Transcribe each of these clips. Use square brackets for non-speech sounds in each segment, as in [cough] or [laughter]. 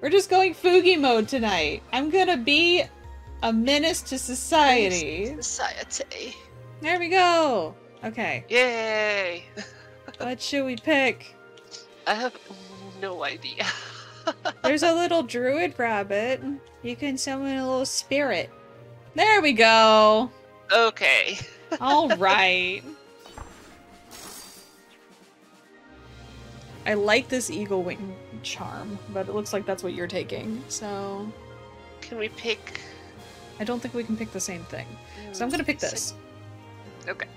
We're just going Fugi mode tonight. I'm gonna be a menace to society. Society. There we go. Okay. Yay! [laughs] what should we pick? I have no idea. [laughs] There's a little druid rabbit. You can summon a little spirit. There we go. Okay. [laughs] All right. I like this eagle wing charm, but it looks like that's what you're taking. So Can we pick? I don't think we can pick the same thing. So I'm gonna pick this. Okay.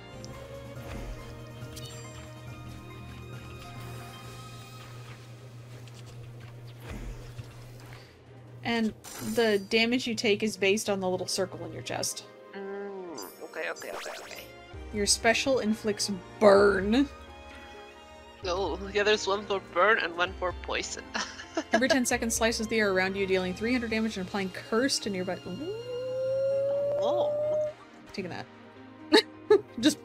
And the damage you take is based on the little circle in your chest. Mm, okay. Okay. Okay. Okay. Your special inflicts burn. Yeah. There's one for burn and one for poison. [laughs] Every 10 seconds slices the air around you, dealing 300 damage and applying curse to nearby. Ooh, oh. taking that. [laughs] Just.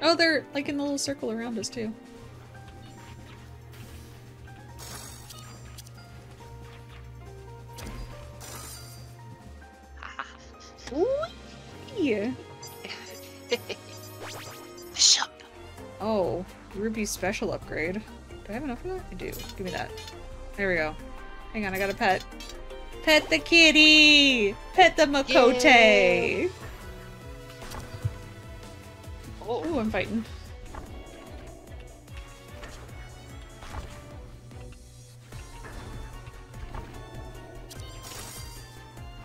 Oh, they're like in the little circle around us, too. [laughs] Yeah. Shop. Oh, Ruby's special upgrade. Do I have enough of that? I do. Give me that. There we go. Hang on, I got a pet. Pet the kitty! Pet the Makote! Yay. Oh. Ooh, I'm fighting.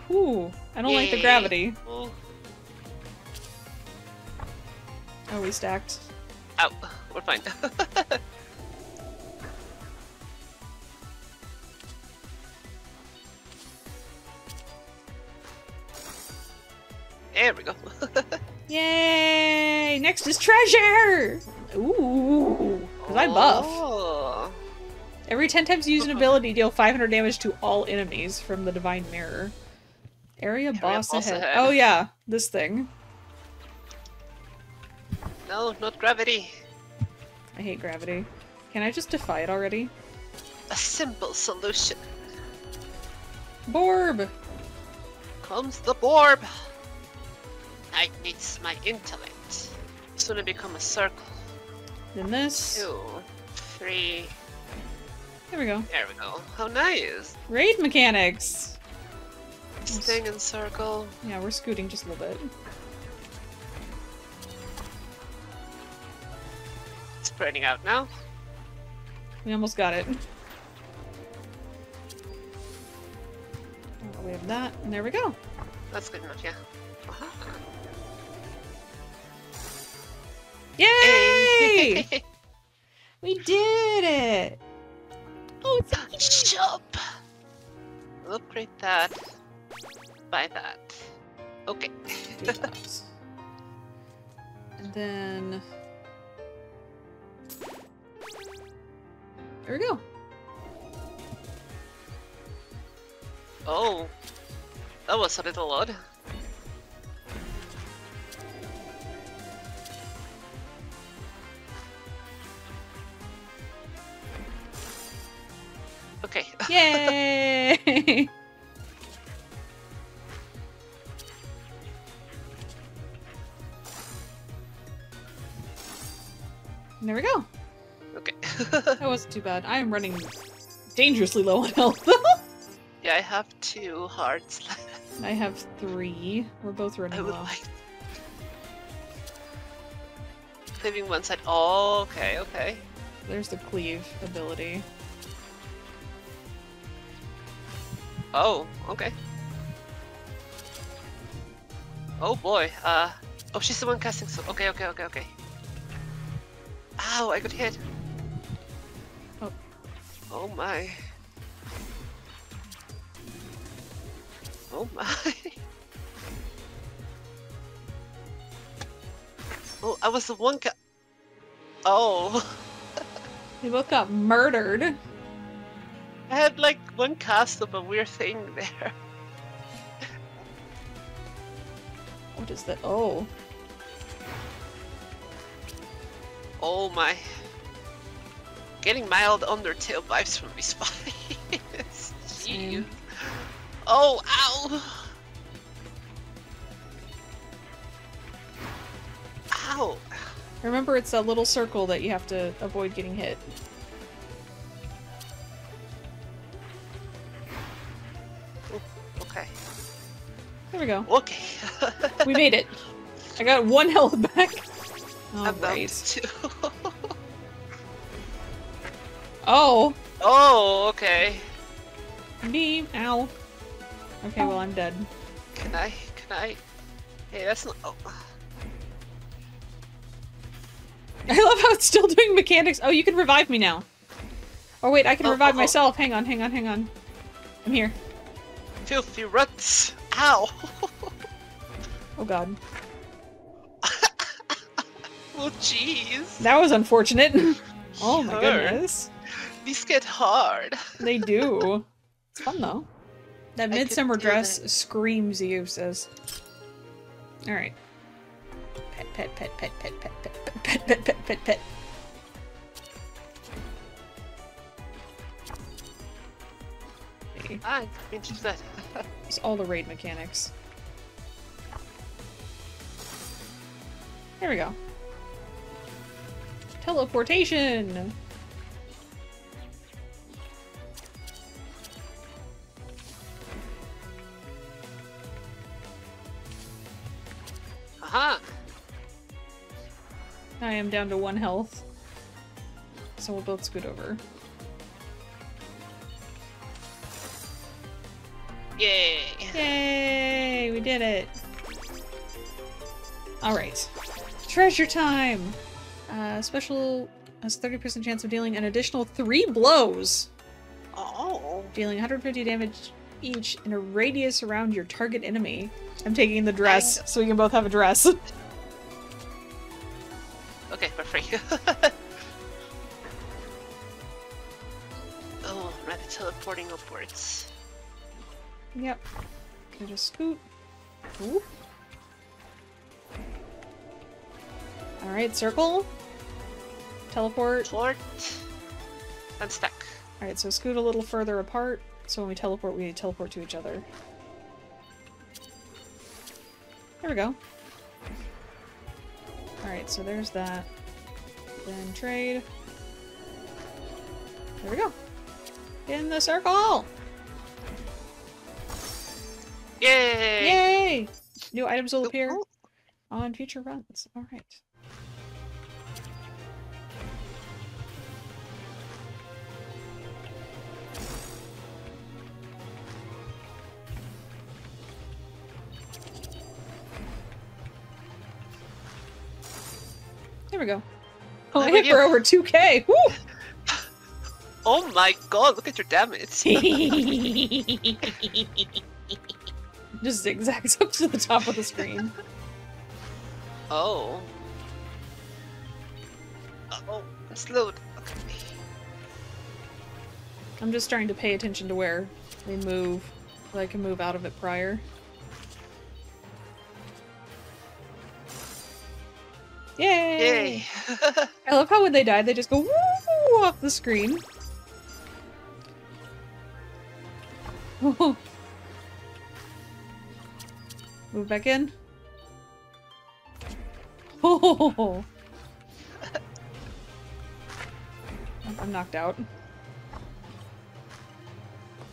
Ooh, I don't like the gravity. Oh, we stacked. Fine. [laughs] there we go. [laughs] Yay! Next is treasure! Ooh, because I buff. Oh. Every 10 times you use an [laughs] ability, deal 500 damage to all enemies from the Divine Mirror. Area boss, boss ahead. ahead. Oh yeah, this thing. No, not gravity. I hate gravity. Can I just defy it already? A simple solution. Borb! Comes the borb. I needs my intellect. Soon it become a circle. Then this. Two, three. There we go. There we go. How nice. Raid mechanics! Staying in circle. Yeah, we're scooting just a little bit. Spreading out now. We almost got it. We have that, and there we go. That's good enough, yeah. Yay! Hey! [laughs] we did it! Oh, it's Shop! Upgrade that. Buy that. Okay. [laughs] And then there we go. Oh. That was a little odd. Okay. [laughs] Yay! [laughs] There we go. Okay. [laughs] That wasn't too bad. I am running dangerously low on health. [laughs] yeah, I have two hearts left. [laughs] I have three. We're both I running would low. like. Cleaving one side. Oh, okay, okay. There's the cleave ability. Oh, okay. Oh boy. Uh. Oh, she's the one casting. So okay, okay, okay, okay. Ow! I got hit. Oh. My. Oh my. [laughs] Oh, I was the one ca- Oh. [laughs] We both got murdered. I had like one cast of a weird thing there. What is that? Oh. Oh my. Getting mild Undertale vibes from these fights. [laughs] Oh, ow! Ow! Remember, it's that little circle that you have to avoid getting hit. Okay. There we go. Okay. We made it. I got one health back. [laughs] I'm down Alright. two. Oh! oh, okay. Me! Ow. Okay, well, I'm dead. Can I? Can I? Hey, that's not. Oh. [laughs] I love how it's still doing mechanics. Oh, you can revive me now. Oh, wait, I can Oh, revive oh, oh. myself. Hang on, hang on, hang on. I'm here. Filthy ruts! Ow! Oh, God. [laughs] well, jeez. That was unfortunate. [laughs] oh, my Sure. goodness. These get hard. They do. It's fun, though. That midsummer dress that. screams uses. Alright. Pet, pet, pet, pet, pet, pet, pet, pet, pet, pet, pet, pet, pet. I'm interested. It's all the raid mechanics. There we go. Teleportation! Aha! I am down to one health. So we'll both scoot over. Yay! Yay! We did it! Alright. Treasure time! Uh, special has 30% chance of dealing an additional three blows, Oh. dealing 150 damage each in a radius around your target enemy. I'm taking the dress, so we can both have a dress. [laughs] Okay, we're free. [laughs] oh, rapid teleporting upwards. yep. Can I just scoot? Ooh. Alright, circle. Teleport. Tort. I'm stuck. Alright, so scoot a little further apart, so when we teleport, we teleport to each other. There we go. Alright, so there's that. Then trade. There we go. In the circle! Yay! Yay! New items will appear on future runs. Alright. There we go. Oh, I hit for over 2k! Woo! [laughs] Oh my god, look at your damage. [laughs] Just zigzags up to the top of the screen. oh. Oh, it's load. Okay. I'm just trying to pay attention to where they move, so I can move out of it prior. Yay! Yay! [laughs] I love how when they die, they just go woo off the screen. [laughs] Move back in. Oh, [laughs] I'm knocked out.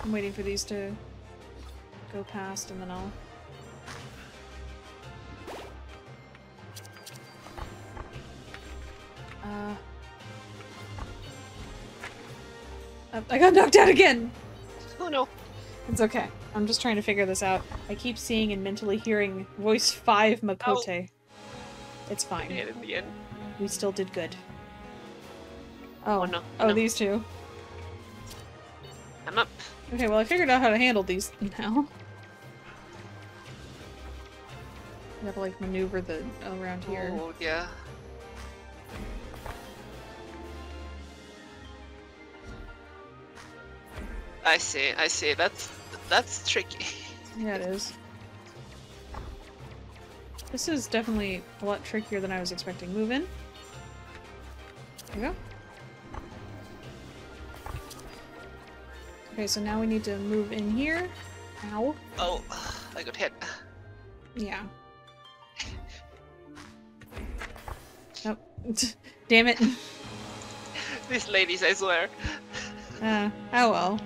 I'm waiting for these to go past, and then I'll. Um, I got knocked out again! oh no. It's okay. I'm just trying to figure this out. I keep seeing and mentally hearing voice 5 Makote. Oh. It's fine. In the end. We still did good. Oh, Oh no. oh, no. these two. I'm up. Okay, well I figured out how to handle these [laughs] now. I gotta like maneuver the around here. Oh, yeah. I see, I see. That's that's tricky. Yeah, it is. This is definitely a lot trickier than I was expecting. Move in. There we go. Okay, so now we need to move in here. Ow. Oh, I got hit. Yeah. Oh, [laughs] damn it. These ladies, I swear. Uh, oh well.